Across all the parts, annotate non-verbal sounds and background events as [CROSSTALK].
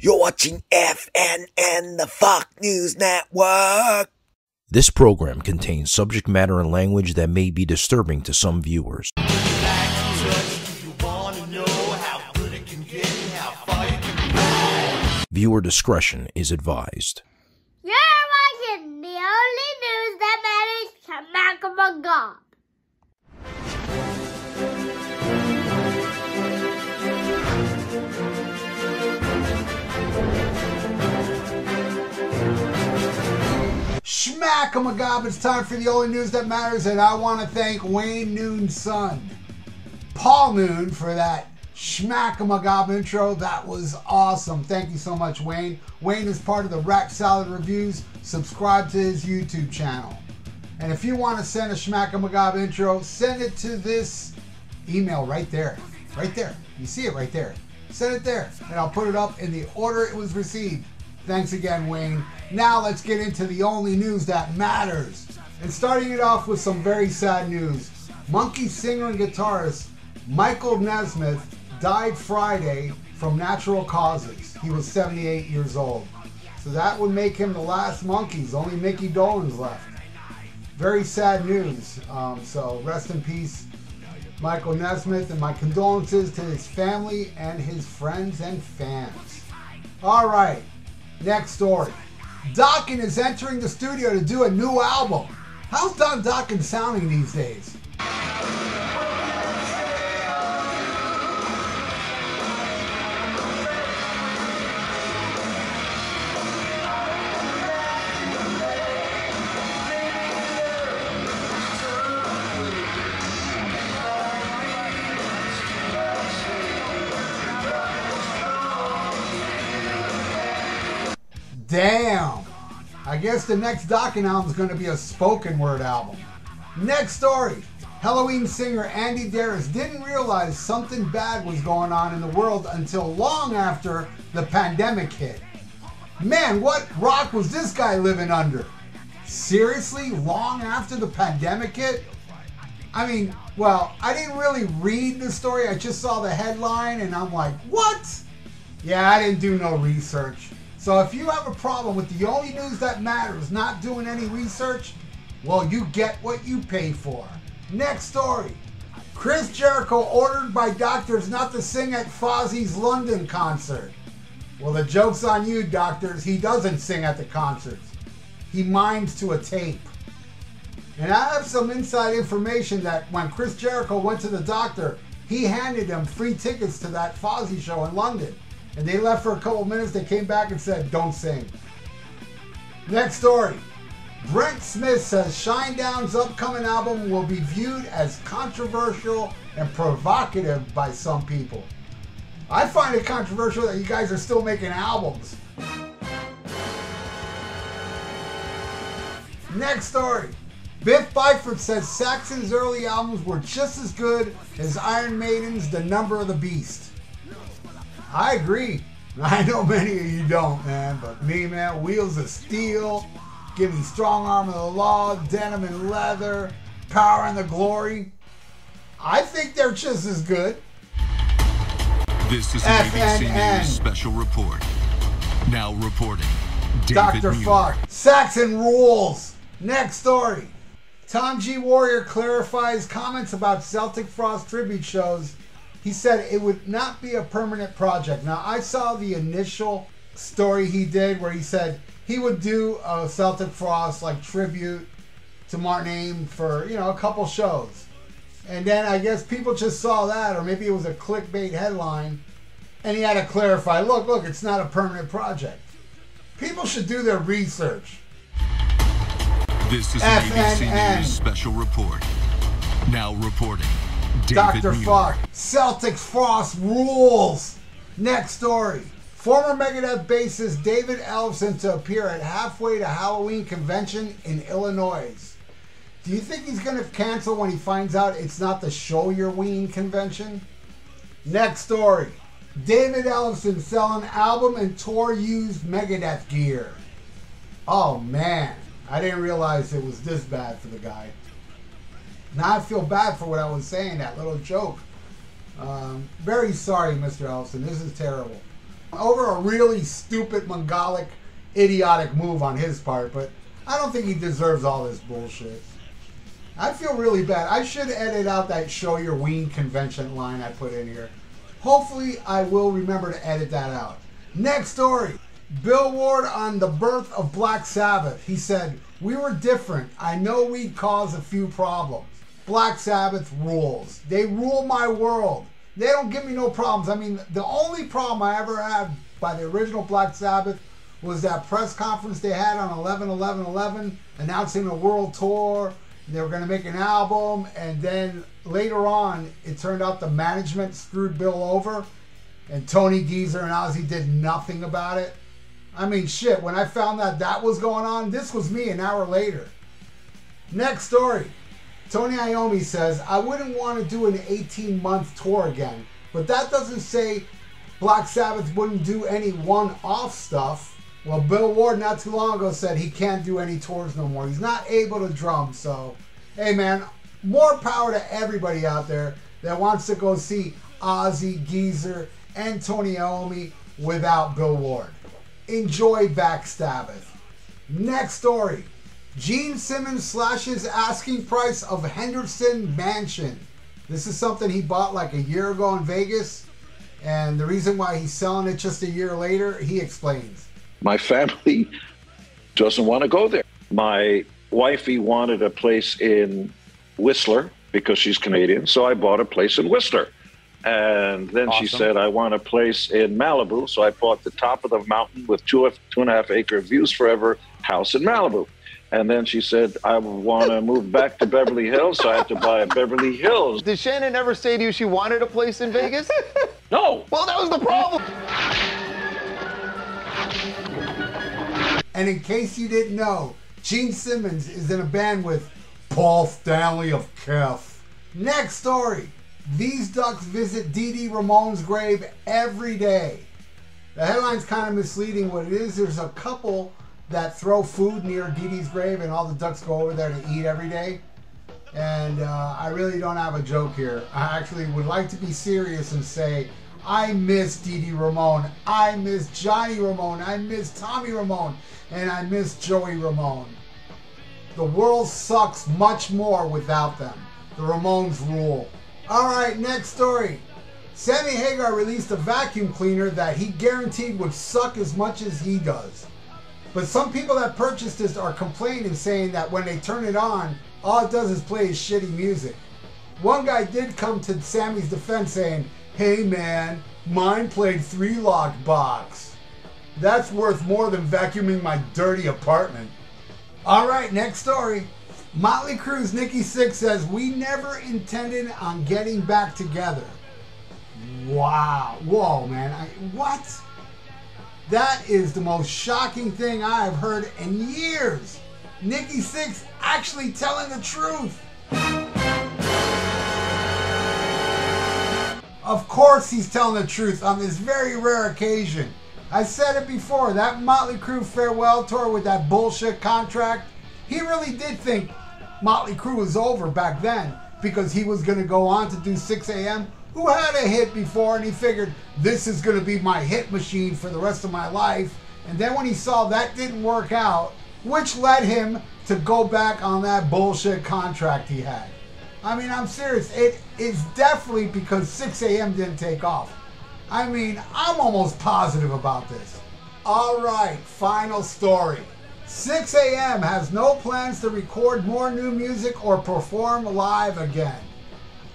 You're watching FNN, the Fox News Network. This program contains subject matter and language that may be disturbing to some viewers. Viewer discretion is advised. You're watching the only news that matters to Malcolm God. Schmack a gob, it's time for the only news that matters, and I want to thank Wayne Noon's son, Paul Noon, for that Schmack a gob intro. That was awesome. Thank you so much, Wayne. Wayne is part of the Rack Salad Reviews. Subscribe to his YouTube channel. And if you want to send a Schmack a gob intro, send it to this email right there. Right there. You see it right there. Send it there, and I'll put it up in the order it was received. Thanks again, Wayne. Now let's get into the only news that matters. And starting it off with some very sad news. Monkey singer and guitarist Michael Nesmith died Friday from natural causes. He was 78 years old. So that would make him the last Monkees. Only Micky Dolenz left. Very sad news. Um, so rest in peace, Michael Nesmith, and my condolences to his family and his friends and fans. All right, next story. Dokken is entering the studio to do a new album. How's Don Dokken sounding these days? Damn. I guess the next Dokken album is going to be a spoken word album. Next story. Helloween singer Andi Deris didn't realize something bad was going on in the world until long after the pandemic hit. Man, what rock was this guy living under? Seriously, long after the pandemic hit? I mean, well, I didn't really read the story. I just saw the headline and I'm like, what? Yeah, I didn't do no research. So if you have a problem with the only news that matters, not doing any research, well, you get what you pay for. Next story. Chris Jericho ordered by doctors not to sing at Fozzy's London concert. Well, the joke's on you, doctors. He doesn't sing at the concerts. He mimes to a tape. And I have some inside information that when Chris Jericho went to the doctor, he handed him free tickets to that Fozzy show in London. And they left for a couple minutes. They came back and said, don't sing. Next story. Brent Smith says Shinedown's upcoming album will be viewed as controversial and provocative by some people. I find it controversial that you guys are still making albums. Next story. Biff Byford says Saxon's early albums were just as good as Iron Maiden's The Number of the Beast. I agree. [LAUGHS] I know many of you don't, man, but me, man, Wheels of Steel, give me Strong Arm of the Law, Denim and Leather, Power and the Glory. I think they're just as good. This is an ABC News special report. Now reporting, David Dr. Muir. Fuck. Saxon rules. Next story. Tom G. Warrior clarifies comments about Celtic Frost tribute shows. He said it would not be a permanent project. Now, I saw the initial story he did where he said he would do a Celtic Frost like tribute to Martin Ain for, you know, a couple shows. And then I guess people just saw that, or maybe it was a clickbait headline, and he had to clarify look, look, it's not a permanent project. People should do their research. This is an ABC News special report. Now reporting, David Dr. Muir. Fuck. Celtics Frost rules. Next story. Former Megadeth bassist David Ellefson to appear at Halfway to Halloween convention in Illinois. Do you think he's going to cancel when he finds out it's not the Show Your Ween convention? Next story. David Ellefson selling album and tour used Megadeth gear. Oh man, I didn't realize it was this bad for the guy. Now I feel bad for what I was saying, that little joke. Um, very sorry, Mr. Ellefson. This is terrible. over a really stupid, Mongolic, idiotic move on his part, but I don't think he deserves all this bullshit. I feel really bad. I should edit out that show your ween convention line I put in here. Hopefully, I will remember to edit that out. Next story Bill Ward on the birth of Black Sabbath. He said, We were different. I know we'd cause a few problems. Black Sabbath rules. They rule my world. They don't give me no problems. I mean, the only problem I ever had by the original Black Sabbath was that press conference they had on 11 11 11 announcing a world tour. They were going to make an album, and then later on, it turned out the management screwed Bill over, and Tony Geezer and Ozzy did nothing about it. I mean, shit, when I found out that was going on, this was me an hour later. Next story. Tony Iommi says, I wouldn't want to do an 18 month tour again, but that doesn't say Black Sabbath wouldn't do any one off stuff. Well, Bill Ward not too long ago said he can't do any tours no more. He's not able to drum. So, hey man, more power to everybody out there that wants to go see Ozzy, Geezer, and Tony Iommi without Bill Ward. Enjoy Backstabbath. Next story. Gene Simmons slashes asking price of Henderson Mansion. This is something he bought like a year ago in Vegas. And the reason why he's selling it just a year later, he explains. My family doesn't want to go there. My wifey wanted a place in Whistler because she's Canadian, so I bought a place in Whistler. And then she said, I want a place in Malibu. So I bought the top of the mountain with two, two and a half acre views forever house in Malibu. And then she said, I want to move back to Beverly Hills. So I have to buy a Beverly Hills. Did Shannon ever say to you she wanted a place in Vegas? [LAUGHS] No. well, that was the problem. And in case you didn't know, Gene Simmons is in a band with Paul Stanley of Kef. Next story. These ducks visit Dee Dee Ramone's grave every day. The headline's kind of misleading. What it is, there's a couple that throw food near Dee Dee's grave, and all the ducks go over there to eat every day. And uh, I really don't have a joke here. I actually would like to be serious and say, I miss Dee Dee Ramone. I miss Johnny Ramone. I miss Tommy Ramone. And I miss Joey Ramone. The world sucks much more without them. The Ramones rule. All right, next story. Sammy Hagar released a vacuum cleaner that he guaranteed would suck as much as he does. But some people that purchased this are complaining, saying that when they turn it on, all it does is play shitty music. One guy did come to Sammy's defense saying, Hey man, mine played Three Lock Box. That's worth more than vacuuming my dirty apartment. All right, next story. Motley Crue's Nikki Sixx says, We never intended on getting back together. Wow. Whoa, man. I, what? That is the most shocking thing I have heard in years. Nikki Sixx actually telling the truth. Of course, he's telling the truth on this very rare occasion. I said it before that Motley Crue farewell tour with that bullshit contract. He really did think Motley Crue was over back then because he was going to go on to do Sixx:A.M. Who had a hit before and he figured this is going to be my hit machine for the rest of my life. And then when he saw that didn't work out, which led him to go back on that bullshit contract he had. I mean, I'm serious. It is definitely because Sixx:A.M. didn't take off. I mean, I'm almost positive about this. All right, final story. Sixx:A.M. has no plans to record more new music or perform live again.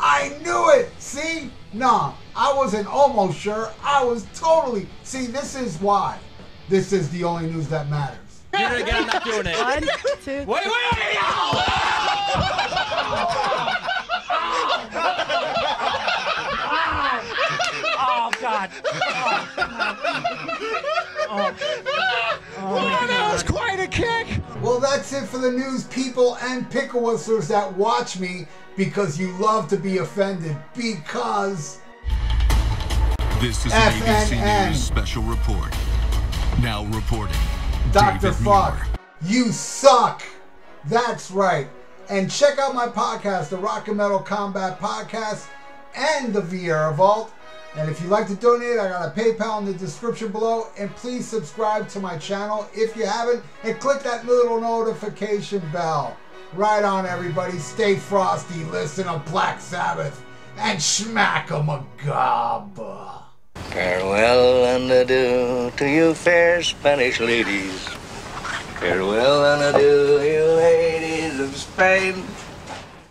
I knew it! See? Nah, I wasn't almost sure. I was totally. See, this is why. This is the only news that matters. Do it again, I'm not doing it. One, two, Wait, wait, wait! Oh, God. Oh, oh. oh. that was quite a kick. Well, that's it for the news, people and pickle whistlers that watch me because you love to be offended. Because. This is an ABC News special report. Now reporting, Dr. David Fuck, Muir. you suck. That's right. And check out my podcast, the Rock and Metal Combat Podcast, and the Viera Vault And if you'd like to donate, I got a PayPal in the description below. And please subscribe to my channel if you haven't, and click that little notification bell. Right on, everybody. Stay frosty. Listen to Black Sabbath and smack 'em a gob. Farewell and adieu to you fair Spanish ladies. Farewell and adieu, you ladies of Spain.